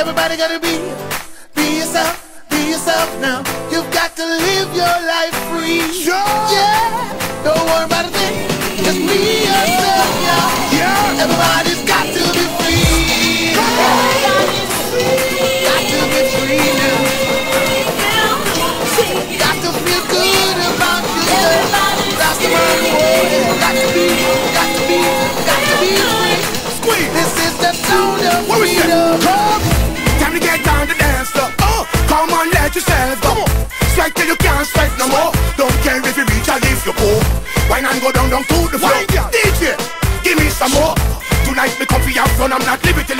Everybody gotta be, be yourself, be yourself now. You've got to live your life free. Sure. Yeah. Don't worry about a thing. Just be yourself, yeah. Yeah. Wine and go down, down to the floor. DJ, give me some more. Tonight me comfy and fun. I'm not leaving till the party's done.